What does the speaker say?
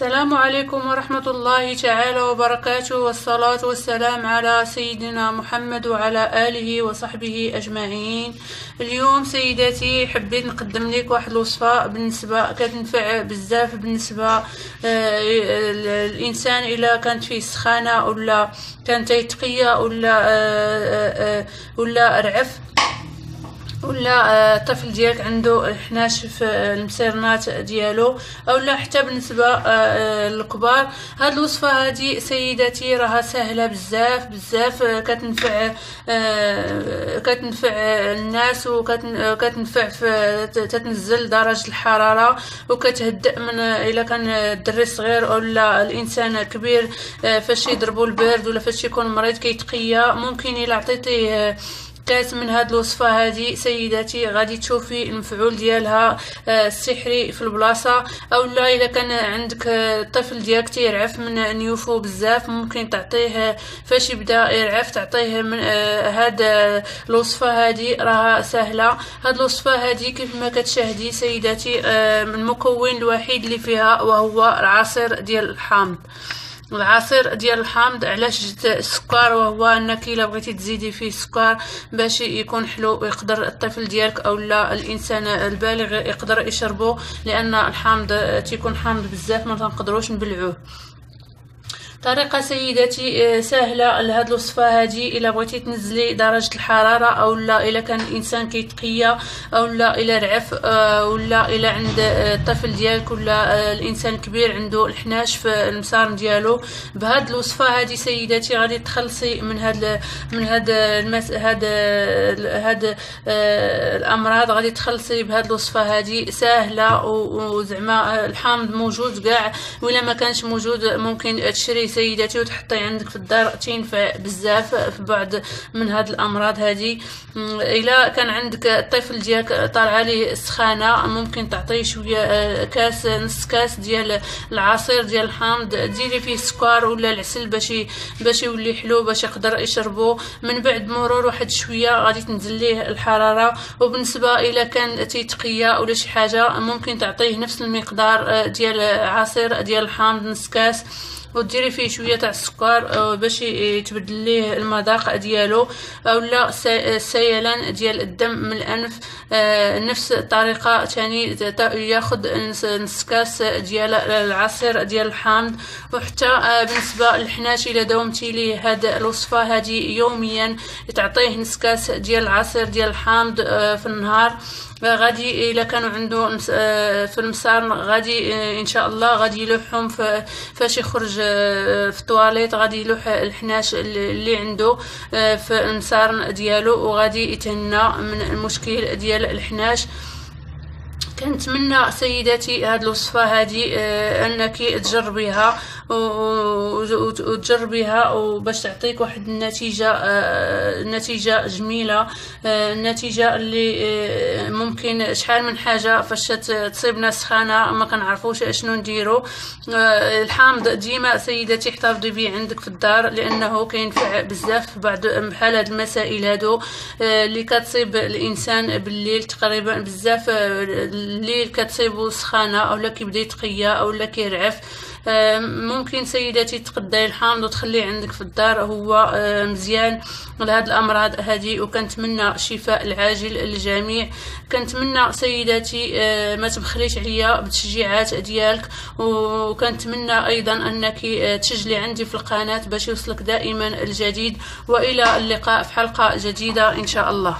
السلام عليكم ورحمة الله تعالى وبركاته والصلاة والسلام على سيدنا محمد وعلى آله وصحبه أجمعين. اليوم سيداتي حبيت نقدم لك واحد الوصفة بالنسبة كتنفع بزاف بالنسبة آه، الإنسان إلا كانت فيه سخانة ولا كانت يتقية ولا آه، آه، ولا رعف. ولا الطفل آه، ديالك عنده حناش في المسيرنات ديالو اولا حتى بالنسبة آه، آه، للكبار. هاد الوصفة هادي سيداتي راها سهلة بزاف بزاف كتنفع كتنفع الناس وكتنفع في تتنزل درجة الحرارة وكتهدئ من إلا كان الدري صغير ولا الإنسان كبير فاش يضربو البرد ولا فاش يكون مريض كيتقيا. ممكن إلا عطيتيه كاس من هاد الوصفة هادي. سيداتي غادي تشوفي المفعول ديالها آه، السحري في البلاصة. أو لا إذا كان عندك الطفل ديالك تيرعف من نيوفو بزاف ممكن تعطيه فاش يبدا يرعف تعطيه من آه، هاد الوصفة هادي. راها سهلة. هاد الوصفة هادي كيف ما كتشاهدي سيداتي آه، المكون الوحيد اللي فيها وهو العصير ديال الحامض. العصير ديال الحامض. علاش جبت السكر وهو أنك إلا بغيتي تزيدي فيه السكر باش يكون حلو ويقدر الطفل ديالك أو لا الإنسان البالغ يقدر يشربه لأن الحامض تيكون حامض بزاف ما تنقدروش نبلعوه. طريقة سيداتي آه، سهلة. لهاد الوصفة هادي إلا بغيتي تنزلي درجة الحرارة أو لا إلا كان الإنسان كيتقيا أو لا إلا رعف آه، ولا إلا عند آه، الطفل ديالك ولا الإنسان الكبير عنده الحناش في المسار ديالو. بهاد الوصفة هادي سيداتي غادي تخلصي من هاد من هاد المس هاد هاد الأمراض. غادي تخلصي بهاد الوصفة هادي. سهلة وزعما الحامض موجود كاع. ولا ما كانش موجود ممكن تشري سيداتي وتحطي عندك في الدار تينفع بزاف في بعض من هاد الأمراض هادي. إلا كان عندك الطفل ديالك طالعة عليه السخانه ممكن تعطيه شوية آه، كاس نص كاس ديال العصير ديال الحامض. ديري فيه السكر ولا العسل باش باش يولي حلو باش يقدر يشربو. من بعد مرور واحد شوية غادي تنزل ليه الحرارة. وبالنسبة إلا كان تيتقيا ولا شي حاجة ممكن تعطيه نفس المقدار آه، ديال عصير ديال الحامض نص كاس. وديري فيه شوية تاع السكر آه، باش يتبدل ليه المذاق ديالو اولا السيلان ديال الدم من الأنف آه، نفس الطريقة ثاني ياخذ نص كاس ديال العصير ديال الحامض وحتى آه، بالنسبة للحناش إلا داومتي ليه هاد الوصفة هذه يوميا تعطيه نص كاس ديال العصير ديال الحامض في النهار. غادي إلا كانوا عنده آه، في المسار غادي آه، إن شاء الله غادي يلوحهم فاش يخرج آه، في الطواليت غادي يلوح الحناش اللي عنده في المسار ديالو وغادي يتهنى من المشكل ديال الحناش. كنتمنى سيداتي هاد الوصفة هادي آه أنك تجربيها وتجربيها وباش تعطيك واحد النتيجة آه نتيجة جميلة النتيجه اللي آه ممكن شحال من حاجة فاش تصيبنا سخانة ما كنعرفوش أشنو نديرو. الحامض ديما سيداتي احتفظي به عندك في الدار لأنه كينفع بزاف في بعض بحال هاد المسائل هادو اللي كتصيب الإنسان بالليل تقريبا بزاف الليل كتصيبو سخانة أولا كيبدا يتقيا أولا كيرعف. ممكن سيداتي تقداي الحامض وتخليه عندك في الدار هو مزيان. لهاد الامراض هذه وكنتمنى الشفاء العاجل للجميع. كنتمنى سيداتي ما تبخليش عليا بالتشجيعات ديالك. وكنتمنى أيضا أنك تسجلي عندي في القناة باش يوصلك دائما الجديد. وإلى اللقاء في حلقة جديدة إن شاء الله.